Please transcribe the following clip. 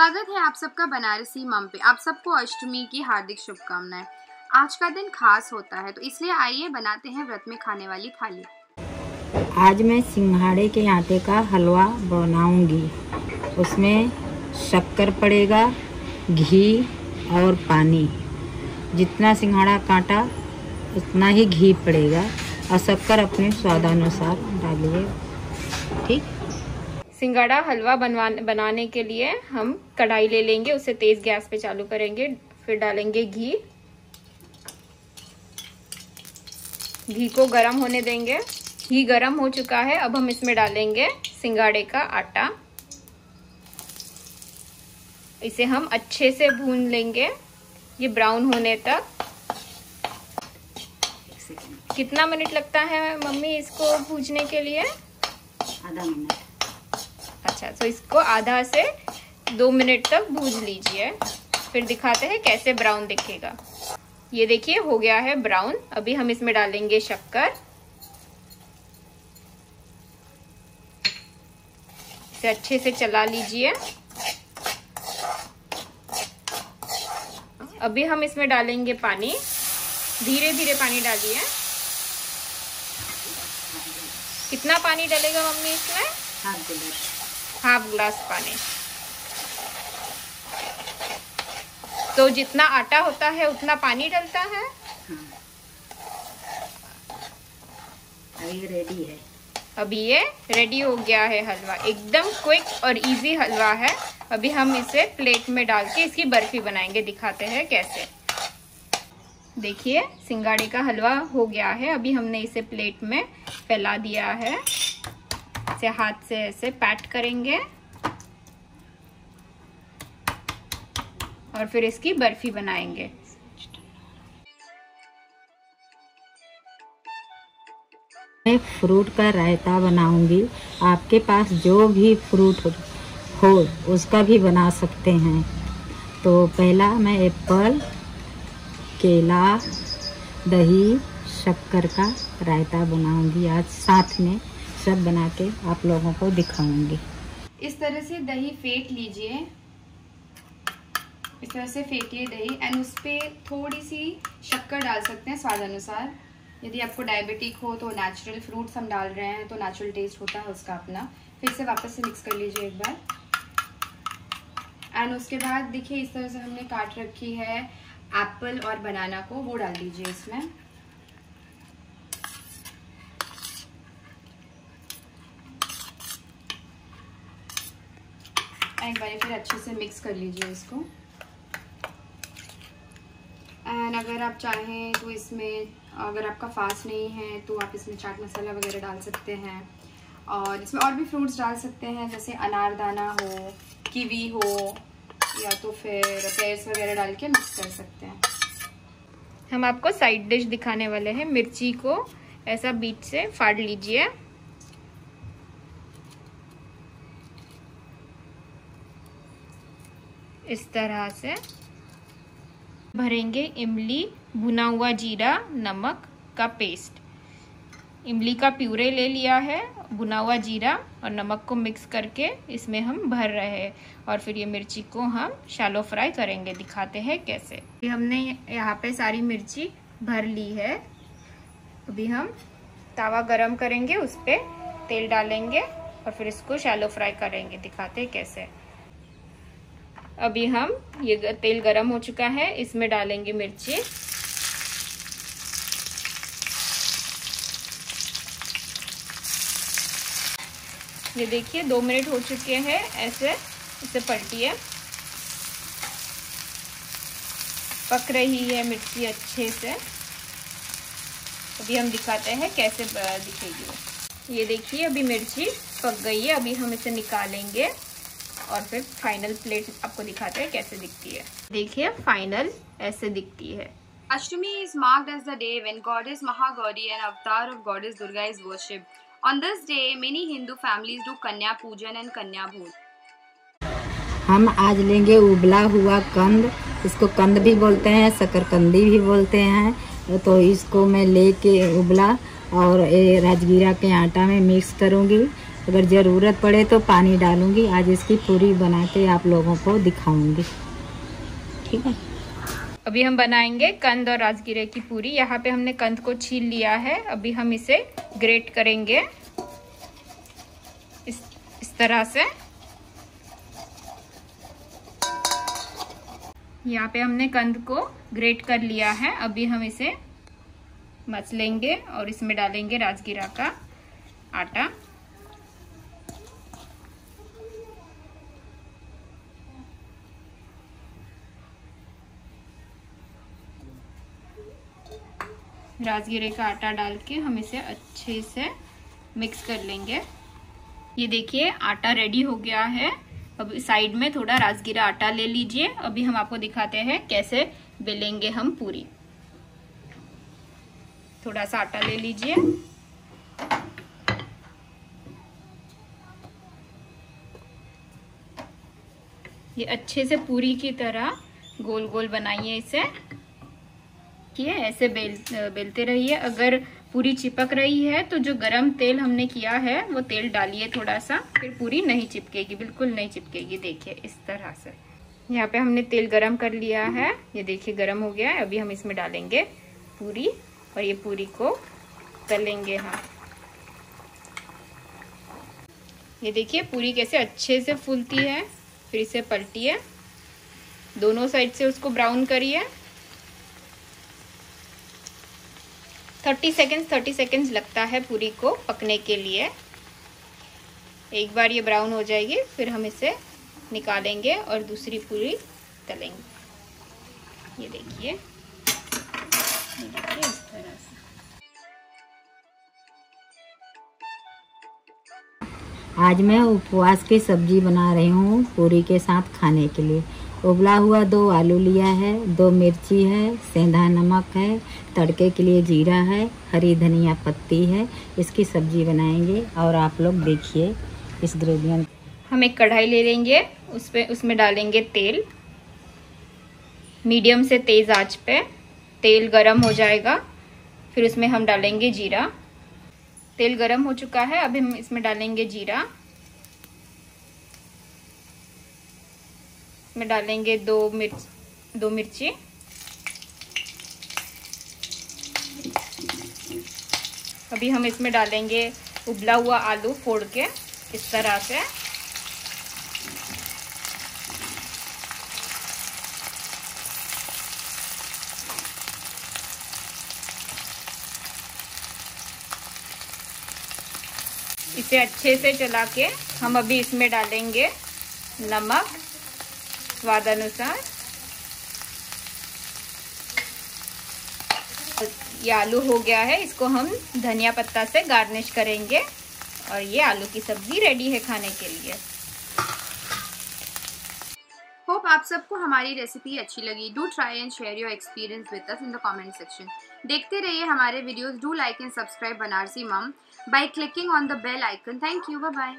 स्वागत है आप सबका बनारसी मम पे। आप सबको अष्टमी की हार्दिक शुभकामनाएँ। आज का दिन खास होता है तो इसलिए आइए, बनाते हैं व्रत में खाने वाली थाली। आज मैं सिंघाड़े के आटे का हलवा बनाऊँगी। उसमें शक्कर पड़ेगा, घी और पानी। जितना सिंघाड़ा काटा, उतना ही घी पड़ेगा। और शक्कर अपने स्वादानुसार डालिए। ठीक? सिंगाड़ा हलवा बनवा बनाने के लिए हम कढ़ाई ले लेंगे, उसे तेज गैस पे चालू करेंगे, फिर डालेंगे घी। घी को गरम होने देंगे। घी गरम हो चुका है, अब हम इसमें डालेंगे सिंगाड़े का आटा। इसे हम अच्छे से भून लेंगे, ये ब्राउन होने तक। कितना मिनट लगता है मम्मी इसको भूजने के लिए? आधा मिनट। अच्छा तो इसको आधा से दो मिनट तक भूज लीजिए। फिर दिखाते हैं कैसे ब्राउन दिखेगा। ये देखिए, हो गया है ब्राउन। अभी हम इसमें डालेंगे शक्कर। इसे अच्छे से चला लीजिए। अभी हम इसमें डालेंगे पानी। धीरे धीरे पानी डालिए। कितना पानी डालेगा मम्मी इसमें? हाफ़ ग्लास पानी। तो जितना आटा होता है उतना पानी डलता है? हाँ। अभी रेडी है। अभी ये रेडी हो गया है हलवा। एकदम क्विक और इजी हलवा है। अभी हम इसे प्लेट में डाल के इसकी बर्फ़ी बनाएँगे दिखाते हैं कैसे। देखिए सिंगाड़े का हलवा हो गया है। अभी हमने इसे प्लेट में फैला दिया है। इसे हाथ से ऐसे पैट करेंगे। और फिर इसकी बर्फ़ी बनाएँगे। मैं फ्रूट का रायता बनाऊँगी। आपके पास जो भी फ्रूट हो, उसका भी बना सकते हैं। तो पहला मैं एप्पल, केला, दही, शक्कर का रायता बनाऊँगी आज साथ में। सब बना के आप लोगों को दिखाऊँगी। इस तरह से दही फेंट लीजिए। इस तरह से फेंटिए दही एंड उस पर थोड़ी सी शक्कर डाल सकते हैं स्वाद अनुसार। यदि आपको डायबिटिक हो तो नेचुरल फ्रूट्स हम डाल रहे हैं तो नेचुरल टेस्ट होता है उसका अपना। फिर से वापस से मिक्स कर लीजिए एक बार। एंड उसके बाद देखिए इस तरह से हमने काट रखी है एप्पल और बनाना को, वो डाल दीजिए इसमें। एक बार फिर अच्छे से मिक्स कर लीजिए इसको। एंड अगर आप चाहें तो इसमें, अगर आपका फास्ट नहीं है तो आप इसमें चाट मसाला वगैरह डाल सकते हैं। और इसमें और भी फ्रूट्स डाल सकते हैं, जैसे अनारदाना हो, कीवी हो, या तो फिर पेयर्स वगैरह डाल के मिक्स कर सकते हैं। हम आपको साइड डिश दिखाने वाले हैं। मिर्ची को ऐसा बीच से फाड़ लीजिए। इस तरह से भरेंगे इमली, भुना हुआ जीरा, नमक का पेस्ट इमली का प्यूरे ले लिया है, भुना हुआ जीरा और नमक को मिक्स करके इसमें हम भर रहे हैं और फिर ये मिर्ची को हम शैलो फ्राई करेंगे, दिखाते हैं कैसे. हमने यहाँ पे सारी मिर्ची भर ली है. अभी हम तावा गरम करेंगे, उस पर तेल डालेंगे और फिर इसको शैलो फ्राई करेंगे, दिखाते हैं कैसे. अभी हम ये तेल गरम हो चुका है, इसमें डालेंगे मिर्ची। ये देखिए, दो मिनट हो चुके हैं, ऐसे इसे पलटिए। पक रही है मिर्ची अच्छे से। अभी हम दिखाते हैं कैसे दिखेगी ये देखिए, अभी मिर्ची पक गई है, अभी हम इसे निकालेंगे। और फिर फाइनल प्लेट आपको दिखाते हैं कैसे दिखती है देखिए फाइनल ऐसे दिखती है Ashtami is marked as the day when goddess Mahagauri, an avatar of goddess Durga, is worshipped. On this day, many Hindu families do Kanya Pujan and Kanya Bhoj. हम आज लेंगे उबला हुआ कंद इसको कंद भी बोलते हैं शकरकंदी भी बोलते हैं तो इसको मैं लेके उबला और ये राजगीरा के आटा में मिक्स करूँगी अगर ज़रूरत पड़े तो पानी डालूँगी। आज इसकी पूरी बना के आप लोगों को दिखाऊँगी। ठीक है? अभी हम बनाएँगे कंद और राजगिरे की पूरी। यहाँ पे हमने कंद को छील लिया है। अभी हम इसे ग्रेट करेंगे। इस इस तरह से। यहाँ पे हमने कंद को ग्रेट कर लिया है। अभी हम इसे मच लेंगे और इसमें डालेंगे राजगिरा का आटा। राजगिरे का आटा डाल के हम इसे अच्छे से मिक्स कर लेंगे। ये देखिए, आटा रेडी हो गया है। अब साइड में थोड़ा राजगिरा आटा ले लीजिए। अभी हम आपको दिखाते हैं कैसे बेलेंगे हम पूरी। थोड़ा सा आटा ले लीजिए। ये अच्छे से पूरी की तरह गोल गोल बनाइए इसे। किए ऐसे बेल, बेलते रहिए। अगर पूरी चिपक रही है तो जो गरम तेल हमने किया है, वो तेल डालिए थोड़ा सा फिर पूरी नहीं चिपकेगी, बिल्कुल नहीं चिपकेगी। देखिए, इस तरह से। यहाँ पे हमने तेल गरम कर लिया है। ये देखिए, गरम हो गया है। अभी हम इसमें डालेंगे पूरी, और ये पूरी को तलेंगे हम। ये देखिए, पूरी कैसे अच्छे से फूलती है। फिर इसे पलटिए। दोनों साइड से उसको ब्राउन करिए। थर्टी सेकेंड्स थर्टी सेकेंड्स लगता है पूरी को पकने के लिए। एक बार ये ब्राउन हो जाएगी, फिर हम इसे निकालेंगे और दूसरी पूरी तलेंगे। ये देखिए। देखिए इस तरह से। आज मैं उपवास की सब्ज़ी बना रही हूँ पूरी के साथ खाने के लिए। उबला हुआ दो आलू लिया है, दो मिर्ची है, सेंधा नमक है, तड़के के लिए जीरा है, हरी धनिया पत्ती है, इसकी सब्ज़ी बनाएँगे और आप लोग देखिए इस ग्रेवियन। हम एक कढ़ाई ले लेंगे उस पे उसमें डालेंगे तेल। मीडियम से तेज़ आँच पे। तेल गरम हो जाएगा। फिर उसमें हम डालेंगे जीरा। तेल गरम हो चुका है अभी हम इसमें डालेंगे जीरा। इसमें डालेंगे दो मिर्च, दो मिर्ची। अभी हम इसमें डालेंगे उबला हुआ आलू फोड़ के, इस तरह से। इसे अच्छे से चला के हम अभी इसमें डालेंगे नमक। स्वाद अनुसार। ये आलू हो गया है, इसको हम धनिया पत्ता से गार्निश करेंगे। और ये आलू की सब्ज़ी रेडी है खाने के लिए। होप आप सबको हमारी रेसिपी अच्छी लगी। Do try and share your experience with us in the comment section देखते रहिए हमारे videos do like and subscribe Banarasi mum by clicking on the bell icon thank you bye